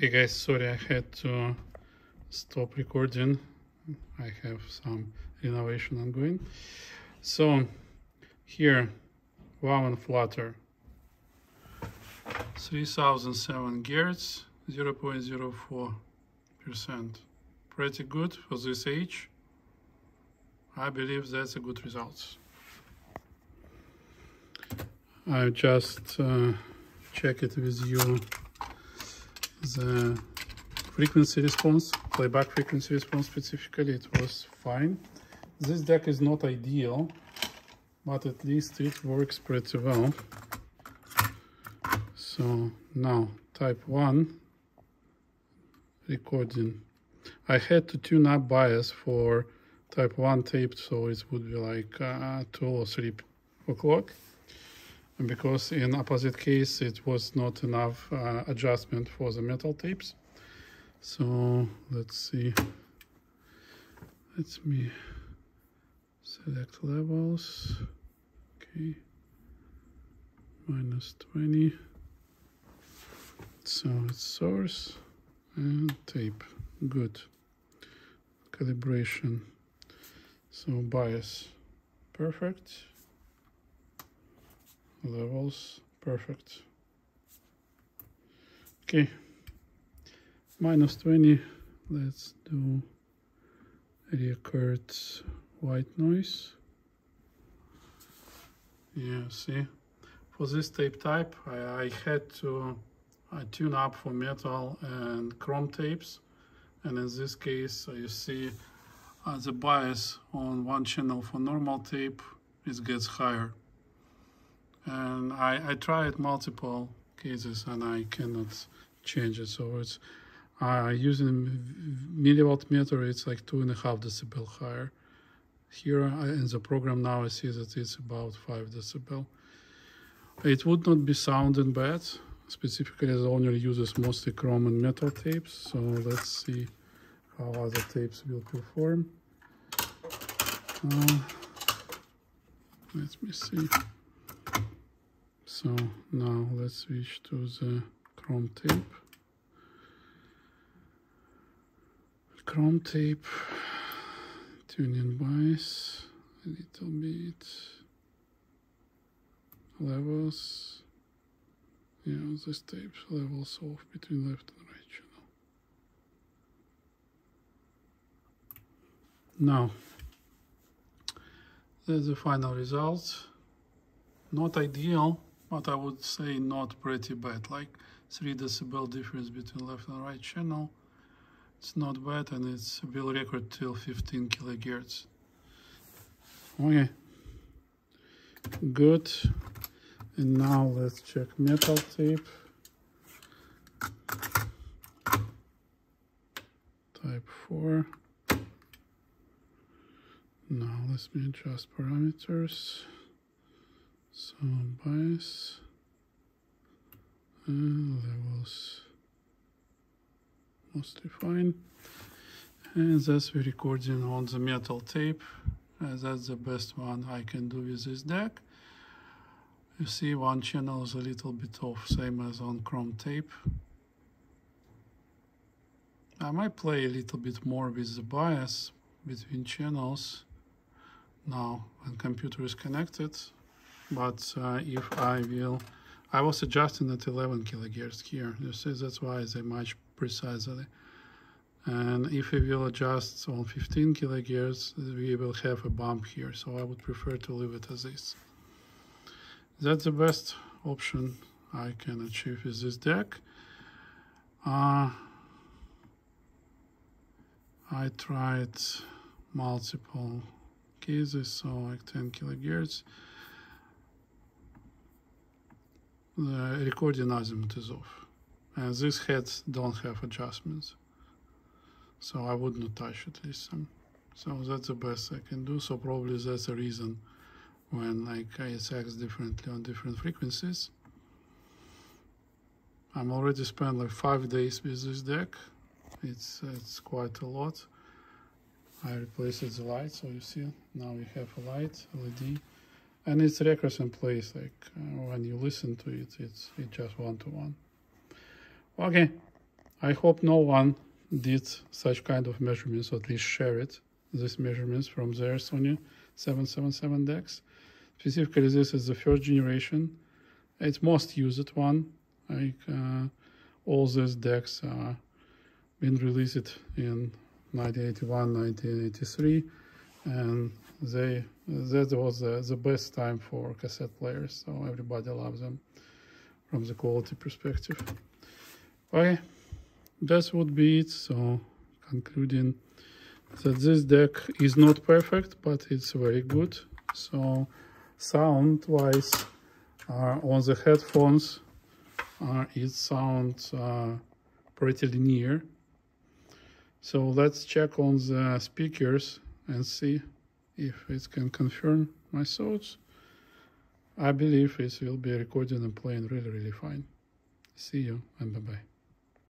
Hey guys, sorry I had to stop recording. I have some renovation ongoing. So here, wow and flutter. 3007 Gz, 0.04%. Pretty good for this age. I believe that's a good result. I just uh, check it with you the frequency response, playback frequency response specifically, it was fine. This deck is not ideal, but at least it works pretty well. So now type 1 recording. I had to tune up bias for type 1 tape so it would be like uh, 2 or 3 o'clock because in opposite case it was not enough uh, adjustment for the metal tapes. So let's see. Let me select levels. Okay. Minus 20 so it's source and tape. Good. Calibration. So bias. Perfect levels perfect. Okay. Minus 20 let's do reoccurred white noise. Yeah see? For this tape type I, I had to I tune up for metal and chrome tapes. And in this case you see uh, the bias on one channel for normal tape it gets higher and I, I tried multiple cases and I cannot change it. So it's uh, using milliwatt meter it's like two and a half decibel higher. Here in the program now I see that it's about five decibel. It would not be sounding bad. Specifically the owner uses mostly chrome and metal tapes. So let's see how other tapes will perform. Uh, let me see so now let's switch to the chrome tape. Chrome tape tuning bias a little bit levels. Yeah this tape levels off between left and right channel. Now there's the final result not ideal but I would say not pretty bad, like 3 decibel difference between left and right channel. It's not bad and it's will record till 15 kilohertz. Okay, good. And now let's check metal tape. Type 4. Now let me adjust parameters. So bias and levels mostly fine. And that's the recording on the metal tape. And that's the best one I can do with this deck. You see one channel is a little bit off, same as on chrome tape. I might play a little bit more with the bias between channels now when computer is connected but uh, if I will I was adjusting at 11 kilohertz here. You see that's why they match precisely. And if we will adjust on 15 kilohertz, we will have a bump here. So I would prefer to leave it as is. That's the best option I can achieve with this deck. Uh, I tried multiple cases so like 10 kilohertz the recording azimuth is off. And these heads don't have adjustments. So I would not touch at least them. So that's the best I can do. So probably that's the reason when like it differently on different frequencies. I'm already spent like five days with this deck. It's it's quite a lot. I replaced the light, so you see now we have a light LED and it's records in place like uh, when you listen to it it's it's just one to one okay I hope no one did such kind of measurements, or at least share it, these measurements from their Sony 777 decks. Specifically, this is the first generation. It's most used one. Like uh, all these decks are been released in 1981, 1983, and they that was uh, the best time for cassette players. So everybody loves them from the quality perspective. Okay, that would be it. So concluding that this deck is not perfect, but it's very good. So sound wise uh, on the headphones uh, it sounds uh, pretty linear so let's check on the speakers and see if it can confirm my thoughts I believe it will be recording and playing really really fine. See you and bye bye